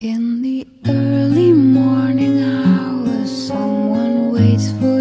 In the early morning hours, someone waits for